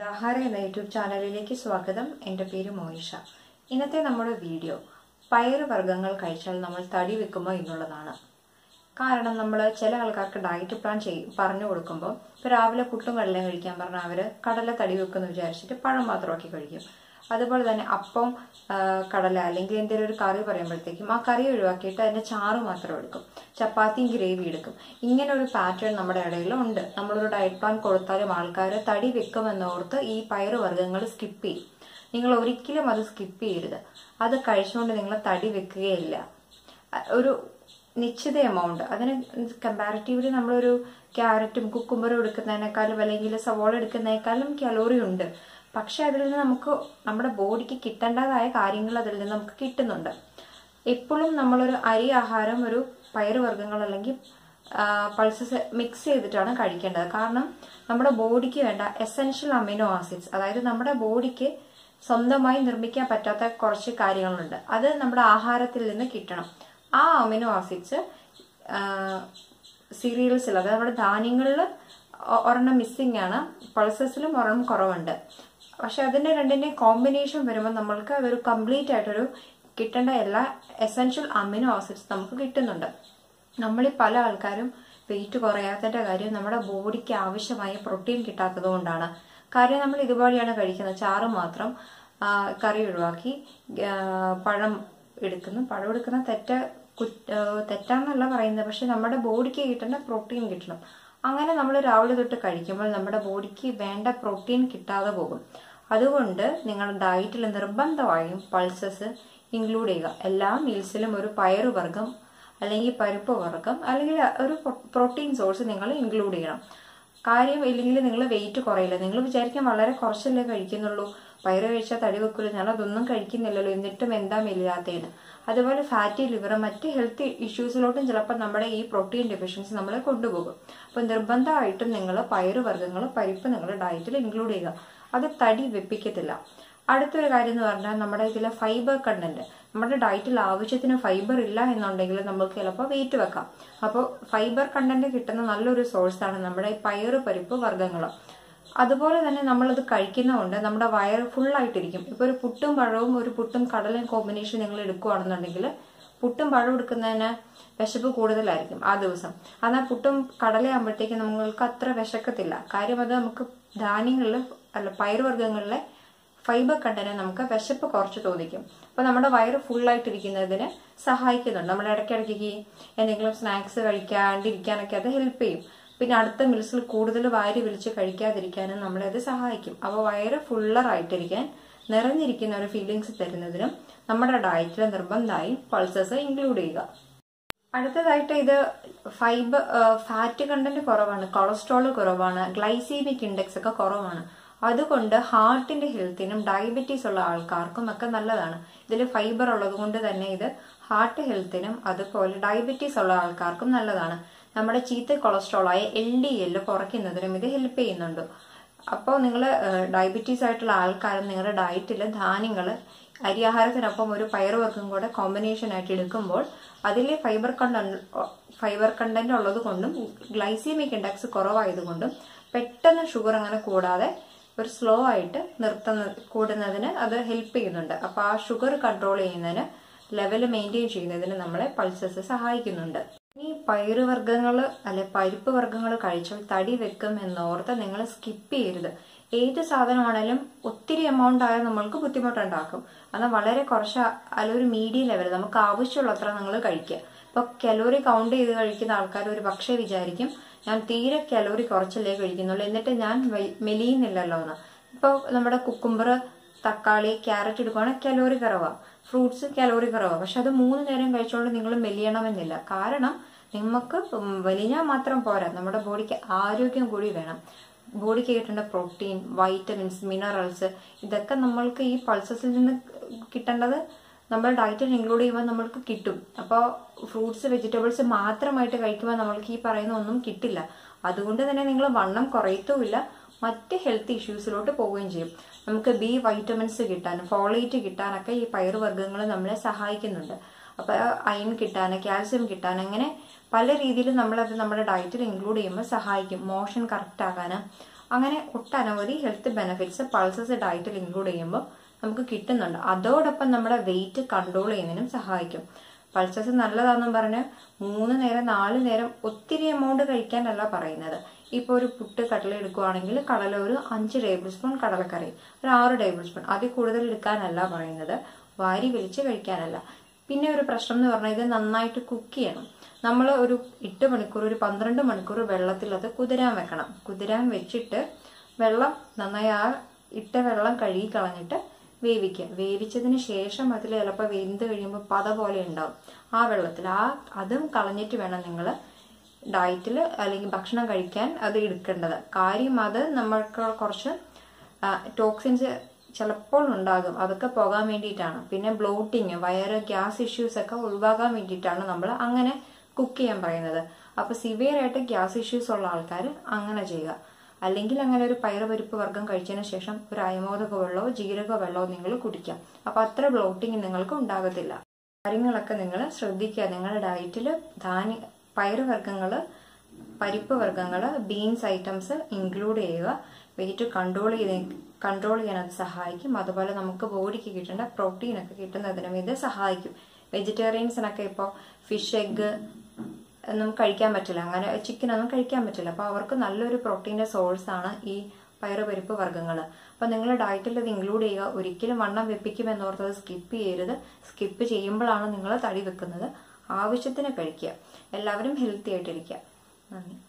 ദാഹാര എന്ന യൂട്യൂബ് ചാനലിലേക്ക് സ്വാഗതം. എന്റെ പേര് മോനിഷ ഇന്നത്തെ നമ്മുടെ വീഡിയോ പയറ് വർഗങ്ങൾ കഴിച്ചാൽ നമ്മൾ തടി വെക്കുമോ എന്നുള്ളതാണ്. കാരണം നമ്മൾ ചില ആൾക്കാർക്ക് ഡയറ്റ് പ്ലാൻ ചെയ് പറഞ്ഞു കൊടുക്കുമ്പോൾ ഇപ്പോൾ രാവിലെ പുട്ടും കടലയും കഴിക്കാൻ പറഞ്ഞാൽ അവർ കടല തടി വെക്കുമെന്ന് വിചാരിച്ചിട്ട് പഴം മാത്രമാക്കി കഴിക്കും. അതുപോലെ തന്നെ അപ്പം കടല അല്ലെങ്കിൽ എന്തെങ്കിലും ഒരു കറി പറയുമ്പോഴത്തേക്കും ആ കറി ഒഴിവാക്കിയിട്ട് അതിന്റെ ചാറ് മാത്രം എടുക്കും. ചപ്പാത്തിയും ഗ്രേവി എടുക്കും. ഇങ്ങനെ ഒരു പാറ്റേൺ നമ്മുടെ ഇടയിൽ ഉണ്ട്. നമ്മളൊരു ഡയറ്റ് പ്ലാൻ കൊടുത്താലും ആൾക്കാർ തടി വെക്കുമെന്നോർത്ത് ഈ പയറ് വർഗങ്ങൾ സ്കിപ്പ് ചെയ്യും. നിങ്ങൾ ഒരിക്കലും അത് സ്കിപ്പ് ചെയ്യരുത്. അത് കഴിച്ചുകൊണ്ട് നിങ്ങൾ തടി വെക്കുകയില്ല. ഒരു നിശ്ചിത എമൗണ്ട് അതിന് കമ്പാരിറ്റീവ്ലി നമ്മളൊരു ക്യാരറ്റും കുക്കുമ്പറും എടുക്കുന്നതിനേക്കാളും അല്ലെങ്കിൽ സവോള എടുക്കുന്നതിനേക്കാളും കലോറി ഉണ്ട്. പക്ഷെ അതിൽ നിന്ന് നമുക്ക് നമ്മുടെ ബോഡിക്ക് കിട്ടേണ്ടതായ കാര്യങ്ങൾ അതിൽ നിന്ന് നമുക്ക് കിട്ടുന്നുണ്ട്. എപ്പോഴും നമ്മളൊരു അരി ആഹാരം ഒരു പയറുവർഗങ്ങൾ അല്ലെങ്കിൽ പൾസസ് മിക്സ് ചെയ്തിട്ടാണ് കഴിക്കേണ്ടത്. കാരണം നമ്മുടെ ബോഡിക്ക് വേണ്ട എസെൻഷ്യൽ അമിനോ ആസിഡ്സ് അതായത് നമ്മുടെ ബോഡിക്ക് സ്വന്തമായി നിർമ്മിക്കാൻ പറ്റാത്ത കുറച്ച് കാര്യങ്ങളുണ്ട്. അത് നമ്മുടെ ആഹാരത്തിൽ നിന്ന് കിട്ടണം. ആ അമിനോ ആസിഡ്സ് സീരിയൽസിൽ അതായത് നമ്മുടെ ധാന്യങ്ങളിൽ ഒരെണ്ണം മിസ്സിംഗ് ആണ്. പൾസസിലും ഒരെണ്ണം കുറവുണ്ട്. പക്ഷെ അതിന്റെ രണ്ടിന്റെ കോമ്പിനേഷൻ വരുമ്പോൾ നമ്മൾക്ക് അതൊരു കംപ്ലീറ്റ് ആയിട്ടൊരു കിട്ടേണ്ട എല്ലാ എസെൻഷ്യൽ അമിനോ ആസിഡ്സ് നമുക്ക് കിട്ടുന്നുണ്ട്. നമ്മളിൽ പല ആൾക്കാരും വെയിറ്റ് കുറയാത്തതിന്റെ കാര്യം നമ്മുടെ ബോഡിക്ക് ആവശ്യമായ പ്രോട്ടീൻ കിട്ടാത്തത് കൊണ്ടാണ്. കാര്യം നമ്മൾ ഇതുപോലെയാണ് കഴിക്കുന്നത്. ചാറ് മാത്രം കറി ഒഴിവാക്കി പഴം എടുക്കുന്നു. പഴം എടുക്കുന്ന തെറ്റ തെറ്റാന്നല്ല പറയുന്നത്. പക്ഷെ നമ്മുടെ ബോഡിക്ക് കിട്ടേണ്ട പ്രോട്ടീൻ കിട്ടണം. അങ്ങനെ നമ്മൾ രാവിലെ തൊട്ട് കഴിക്കുമ്പോൾ നമ്മുടെ ബോഡിക്ക് വേണ്ട പ്രോട്ടീൻ കിട്ടാതെ പോകും. അതുകൊണ്ട് നിങ്ങളുടെ ഡയറ്റിൽ നിർബന്ധമായും പൾസസ് ഇൻക്ലൂഡ് ചെയ്യുക. എല്ലാ മീൽസിലും ഒരു പയറു വർഗം അല്ലെങ്കിൽ പരിപ്പ് വർഗം അല്ലെങ്കിൽ ഒരു പ്രോട്ടീൻ സോഴ്സ് നിങ്ങൾ ഇൻക്ലൂഡ് ചെയ്യണം. കാര്യം ഇല്ലെങ്കിൽ നിങ്ങൾ വെയിറ്റ് കുറയില്ല. നിങ്ങൾ വിചാരിക്കാൻ വളരെ കുറച്ചല്ലേ കഴിക്കുന്നുള്ളൂ. പയറ് കഴിച്ചാൽ തടി വെക്കില്ല ഞാൻ അതൊന്നും കഴിക്കുന്നില്ലല്ലോ. എന്നിട്ടും എന്താ മെലിയാത്തേന്ന് അതുപോലെ ഫാറ്റി ലിവർ മറ്റ് ഹെൽത്ത് ഇഷ്യൂസിലോട്ടും ചിലപ്പോൾ നമ്മുടെ ഈ പ്രോട്ടീൻ ഡെഫിഷ്യൻസി നമ്മളെ കൊണ്ടുപോകും. അപ്പോൾ നിർബന്ധമായിട്ടും നിങ്ങൾ പയറ് വർഗങ്ങൾ പരിപ്പ് നിങ്ങളുടെ ഡയറ്റിൽ ഇൻക്ലൂഡ് ചെയ്യുക. അത് തടി വെപ്പിക്കത്തില്ല. അടുത്തൊരു കാര്യം എന്ന് പറഞ്ഞാൽ നമ്മുടെ ഇതിലെ ഫൈബർ കണ്ടന്റ് നമ്മുടെ ഡയറ്റിൽ ആവശ്യത്തിന് ഫൈബർ ഇല്ല എന്നുണ്ടെങ്കിൽ നമുക്ക് ചിലപ്പോൾ വെയിറ്റ് വെക്കാം. അപ്പോൾ ഫൈബർ കണ്ടന്റ് കിട്ടുന്ന നല്ലൊരു സോഴ്സാണ് നമ്മുടെ ഈ പയറ് പരിപ്പ് വർഗങ്ങൾ അതുപോലെ തന്നെ നമ്മളത് കഴിക്കുന്നതുകൊണ്ട് നമ്മുടെ വയറ് ഫുള്ളായിട്ടിരിക്കും ഇപ്പോൾ ഇപ്പൊ ഒരു പുട്ടും പഴവും ഒരു പുട്ടും കടലയും കോമ്പിനേഷൻ നിങ്ങൾ എടുക്കുകയാണെന്നുണ്ടെങ്കിൽ പുട്ടും പഴം എടുക്കുന്നതിന് വിശപ്പ് കൂടുതലായിരിക്കും ആ ദിവസം. എന്നാൽ പുട്ടും കടലയാകുമ്പോഴത്തേക്കും നമ്മൾക്ക് അത്ര വിശക്കത്തില്ല. കാര്യം അത് നമുക്ക് ധാന്യങ്ങളിൽ അല്ല പയറുവർഗങ്ങളിലെ ഫൈബർ കണ്ടന്റ് നമുക്ക് വിശപ്പ് കുറച്ച് തോന്നിക്കും. അപ്പോൾ നമ്മുടെ വയറ് ഫുള്ളായിട്ടിരിക്കുന്നതിന് സഹായിക്കുന്നുണ്ട്. നമ്മൾ ഇടയ്ക്കിടയ്ക്ക് എന്തെങ്കിലും സ്നാക്സ് കഴിക്കാണ്ടിരിക്കാനൊക്കെ അത് ഹെൽപ്പ് ചെയ്യും. പിന്നെ അടുത്ത മിൽസിൽ കൂടുതൽ വാരി വിളിച്ച് കഴിക്കാതിരിക്കാനും നമ്മളെ അത് സഹായിക്കും. അപ്പോൾ വയറ് ഫുള്ളറായിട്ടിരിക്കാൻ നിറഞ്ഞിരിക്കുന്ന ഒരു ഫീലിങ്സ് തരുന്നതിനും നമ്മുടെ ഡയറ്റിൽ നിർബന്ധമായി പൾസസ് ഇൻക്ലൂഡ് ചെയ്യുക. അടുത്തതായിട്ട് ഇത് ഫൈബർ ഫാറ്റ് കണ്ടന്റ് കുറവാണ് കൊളസ്ട്രോൾ കുറവാണ് ഗ്ലൈസീമിക് ഇൻഡെക്സ് ഒക്കെ കുറവാണ്. അതുകൊണ്ട് ഹാർട്ടിന്റെ ഹെൽത്തിനും ഡയബറ്റീസ് ഉള്ള ആൾക്കാർക്കും ഒക്കെ നല്ലതാണ്. ഇതിൽ ഫൈബർ ഉള്ളത് കൊണ്ട് തന്നെ ഇത് ഹാർട്ട് ഹെൽത്തിനും അതുപോലെ ഡയബറ്റീസ് ഉള്ള ആൾക്കാർക്കും നല്ലതാണ്. നമ്മുടെ ചീത്ത കൊളസ്ട്രോളായ എൽ ഡി എൽ കുറയ്ക്കുന്നതിനും ഇത് ഹെൽപ്പ് ചെയ്യുന്നുണ്ട്. അപ്പോൾ നിങ്ങൾ ഡയബറ്റീസ് ആയിട്ടുള്ള ആൾക്കാരും നിങ്ങളുടെ ഡയറ്റിൽ ധാന്യങ്ങൾ അരിയാഹാരത്തിനൊപ്പം ഒരു പയറുവർക്കും കൂടെ കോമ്പിനേഷൻ ആയിട്ട് എടുക്കുമ്പോൾ അതിൽ ഫൈബർ കണ്ടന്റ് ഫൈബർ കണ്ടന്റ് ഉള്ളത് കൊണ്ടും ഗ്ലൈസീമിക് ഇൻഡെക്സ് കുറവായതുകൊണ്ടും പെട്ടെന്ന് ഷുഗർ അങ്ങനെ കൂടാതെ ഒരു സ്ലോ ആയിട്ട് നിർത്തുന്ന കൂടുന്നതിന് അത് ഹെൽപ്പ് ചെയ്യുന്നുണ്ട്. അപ്പോൾ ആ ഷുഗർ കൺട്രോൾ ചെയ്യുന്നതിന് ലെവൽ മെയിന്റെയിൻ ചെയ്യുന്നതിന് നമ്മളെ പൾസസ് സഹായിക്കുന്നുണ്ട്. ഈ പയറ് വർഗങ്ങൾ അല്ലെ പരിപ്പ് വർഗങ്ങൾ കഴിച്ചാൽ തടി വെക്കും എന്നോർത്ത് നിങ്ങൾ സ്കിപ്പ് ചെയ്യരുത്. ഏത് സാധനമാണേലും ഒത്തിരി എമൗണ്ട് ആയാൽ നമ്മൾക്ക് ബുദ്ധിമുട്ടുണ്ടാക്കും. എന്നാൽ വളരെ കുറച്ച് അല്ല ഒരു മീഡിയം ലെവൽ നമുക്ക് ആവശ്യമുള്ളത്ര നിങ്ങൾ കഴിക്കുക. ഇപ്പൊ കലോറി കൗണ്ട് ചെയ്ത് കഴിക്കുന്ന ആൾക്കാർ ഒരു പക്ഷേ വിചാരിക്കും ഞാൻ തീരെ കലോറി കുറച്ചല്ലേ കഴിക്കുന്നുള്ളൂ. എന്നിട്ട് ഞാൻ മെലിയുന്നില്ലല്ലോ എന്ന് ഇപ്പോൾ നമ്മുടെ കുക്കുംബർ തക്കാളി ക്യാരറ്റ് എടുക്കുകയാണെങ്കിൽ കലോറി കുറവാണ് ഫ്രൂട്ട്സ് കലോറി കുറവാണ് പക്ഷെ അത് മൂന്ന് നേരം കഴിച്ചുകൊണ്ട് നിങ്ങൾ മെലിയണമെന്നില്ല. കാരണം നിങ്ങൾക്ക് വലിഞ്ഞാൽ മാത്രം പോരാ. നമ്മുടെ ബോഡിക്ക് ആരോഗ്യം കൂടി വേണം. ബോഡിക്ക് കിട്ടേണ്ട പ്രോട്ടീൻ വൈറ്റമിൻസ് മിനറൽസ് ഇതൊക്കെ നമ്മൾക്ക് ഈ പൾസസിൽ നിന്ന് കിട്ടേണ്ടത് നമ്മൾ ഡയറ്റിൽ ഇൻക്ലൂഡ് ചെയ്യുമ്പോൾ നമ്മൾക്ക് കിട്ടും. അപ്പോൾ ഫ്രൂട്ട്സ് വെജിറ്റബിൾസ് മാത്രമായിട്ട് കഴിക്കുമ്പോൾ നമ്മൾക്ക് ഈ പറയുന്ന ഒന്നും കിട്ടില്ല. അതുകൊണ്ട് തന്നെ നിങ്ങൾ വണ്ണം കുറയത്തുമില്ല. മറ്റ് ഹെൽത്ത് ഇഷ്യൂസിലോട്ട് പോവുകയും ചെയ്യും. നമുക്ക് ബി വൈറ്റമിൻസ് കിട്ടാൻ ഫോളേറ്റ് കിട്ടാനൊക്കെ ഈ പയറുവർഗങ്ങൾ നമ്മളെ സഹായിക്കുന്നുണ്ട്. അപ്പോൾ അയൺ കിട്ടാൻ കാൽസ്യം കിട്ടാൻ അങ്ങനെ പല രീതിയിൽ നമ്മളത് നമ്മുടെ ഡയറ്റിൽ ഇൻക്ലൂഡ് ചെയ്യുമ്പോൾ സഹായിക്കും. മോഷൻ കറക്റ്റ് ആകാൻ അങ്ങനെ ഒട്ടനവധി ഹെൽത്ത് ബെനഫിറ്റ്സ് പൾസസ് ഡയറ്റിൽ ഇൻക്ലൂഡ് ചെയ്യുമ്പോൾ നമുക്ക് കിട്ടുന്നുണ്ട്. അതോടൊപ്പം നമ്മുടെ വെയിറ്റ് കൺട്രോൾ ചെയ്യുന്നതിനും സഹായിക്കും. പൾസസ് നല്ലതാണെന്നും പറഞ്ഞ് മൂന്ന് നേരം നാല് നേരം ഒത്തിരി എമൗണ്ട് കഴിക്കാനല്ല പറയുന്നത്. ഇപ്പോൾ ഒരു പുട്ട് കടല എടുക്കുവാണെങ്കിൽ കടല ഒരു അഞ്ച് ടേബിൾ സ്പൂൺ കടലക്കറി ഒരു ആറ് ടേബിൾ സ്പൂൺ അതിൽ കൂടുതൽ എടുക്കാനല്ല പറയുന്നത്. വാരി വലിച്ച് കഴിക്കാനല്ല. പിന്നെ ഒരു പ്രശ്നം എന്ന് പറഞ്ഞാൽ ഇത് നന്നായിട്ട് കുക്ക് ചെയ്യണം. നമ്മൾ ഒരു എട്ട് മണിക്കൂർ ഒരു പന്ത്രണ്ട് മണിക്കൂർ വെള്ളത്തിൽ അത് കുതിരാൻ വെക്കണം. കുതിരാൻ വെച്ചിട്ട് വെള്ളം നന്നായി ആ ഇട്ട വെള്ളം കഴുകി കളഞ്ഞിട്ട് വേവിക്കുക വേവിച്ചതിന് ശേഷം അതിൽ ചിലപ്പോൾ വെന്ത് കഴിയുമ്പോൾ പത പോലെ ഉണ്ടാവും. ആ വെള്ളത്തിൽ ആ അതും കളഞ്ഞിട്ട് വേണം നിങ്ങൾ ഡയറ്റിൽ അല്ലെങ്കിൽ ഭക്ഷണം കഴിക്കാൻ അത് എടുക്കേണ്ടത്. കാര്യം അത് നമ്മൾക്ക് കുറച്ച് ടോക്സിൻസ് ചിലപ്പോൾ ഉണ്ടാകും. അതൊക്കെ പോകാൻ വേണ്ടിയിട്ടാണ്. പിന്നെ ബ്ലോട്ടിങ് വയറ് ഗ്യാസ് ഇഷ്യൂസ് ഒക്കെ ഒഴിവാക്കാൻ വേണ്ടിയിട്ടാണ് നമ്മൾ അങ്ങനെ കുക്ക് ചെയ്യാൻ പറയുന്നത്. അപ്പോൾ സിവിയർ ആയിട്ട് ഗ്യാസ് ഇഷ്യൂസ് ഉള്ള ആൾക്കാർ അങ്ങനെ ചെയ്യുക. അല്ലെങ്കിൽ അങ്ങനെ ഒരു പയറുപരിപ്പ് വർഗം കഴിച്ചതിന് ശേഷം ഒരു അയമോദക വെള്ളമോ ജീരക വെള്ളമോ നിങ്ങൾ കുടിക്കാം. അപ്പൊ അത്ര ബ്ലോട്ടിങ് നിങ്ങൾക്ക് ഉണ്ടാകത്തില്ല. കാര്യങ്ങളൊക്കെ നിങ്ങൾ ശ്രദ്ധിക്കുക. നിങ്ങളുടെ ഡയറ്റിൽ ധാന്യ പയറുവർഗങ്ങൾ പരിപ്പ് വർഗങ്ങൾ ബീൻസ് ഐറ്റംസ് ഇൻക്ലൂഡ് ചെയ്യുക. വെയിറ്റ് കൺട്രോൾ ചെയ്ത് കൺട്രോൾ ചെയ്യാൻ അത് സഹായിക്കും. അതുപോലെ നമുക്ക് ബോഡിക്ക് കിട്ടേണ്ട പ്രോട്ടീൻ ഒക്കെ കിട്ടുന്നതിനും ഇത് സഹായിക്കും. വെജിറ്റേറിയൻസിനൊക്കെ ഇപ്പോൾ ഫിഷ് എഗ്ഗ് ഒന്നും കഴിക്കാൻ പറ്റില്ല. അങ്ങനെ ചിക്കൻ ഒന്നും കഴിക്കാൻ പറ്റില്ല. അപ്പോൾ അവർക്ക് നല്ലൊരു പ്രോട്ടീന്റെ സോഴ്സ് ആണ് ഈ പയറുപരിപ്പ് വർഗങ്ങൾ അപ്പോൾ നിങ്ങൾ ഡയറ്റിൽ ഇത് ഇൻക്ലൂഡ് ചെയ്യുക. ഒരിക്കലും വണ്ണം വെപ്പിക്കുമെന്നോർത്തത് സ്കിപ്പ് ചെയ്യരുത്. സ്കിപ്പ് ചെയ്യുമ്പോഴാണ് നിങ്ങൾ തടി വെക്കുന്നത്. ആവശ്യത്തിന് കഴിക്കുക. എല്ലാവരും ഹെൽത്തി ആയിട്ടിരിക്കുക. നന്ദി.